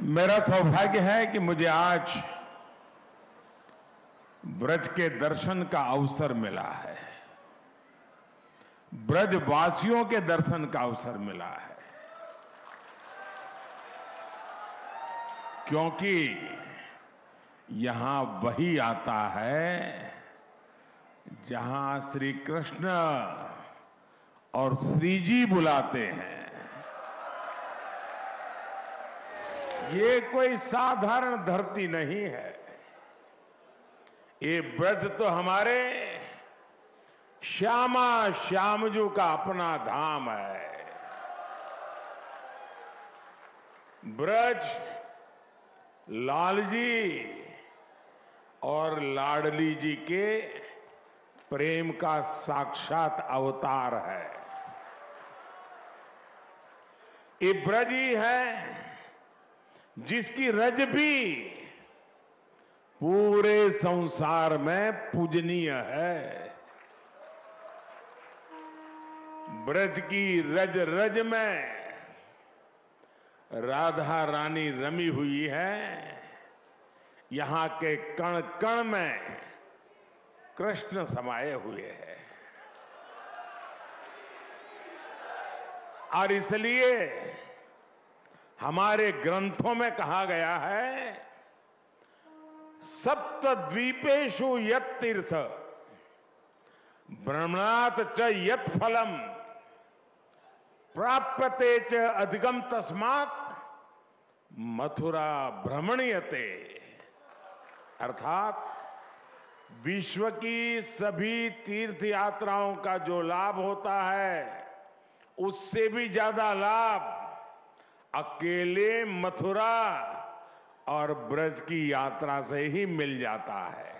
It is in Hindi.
मेरा सौभाग्य है कि मुझे आज ब्रज के दर्शन का अवसर मिला है। ब्रजवासियों के दर्शन का अवसर मिला है। क्योंकि यहाँ वही आता है जहाँ श्री कृष्ण और श्री जी बुलाते हैं। ये कोई साधारण धरती नहीं है। ये ब्रज तो हमारे श्यामा श्यामजू का अपना धाम है। ब्रज लालजी और लाडली जी के प्रेम का साक्षात अवतार है। ये ब्रज ही है। जिसकी रज भी पूरे संसार में पूजनीय है। ब्रज की रज रज में राधा रानी रमी हुई है। यहाँ के कण कण में कृष्ण समाये हुए हैं। और इसलिए हमारे ग्रंथों में कहा गया है सप्त द्वीपेशु यत तीर्थ भ्रमणात च यत फलम प्राप्यते च अधिगम तस्मात मथुरा भ्रमणीयते। अर्थात विश्व की सभी तीर्थ यात्राओं का जो लाभ होता है, उससे भी ज़्यादा लाभ अकेले मथुरा और ब्रज की यात्रा से ही मिल जाता है।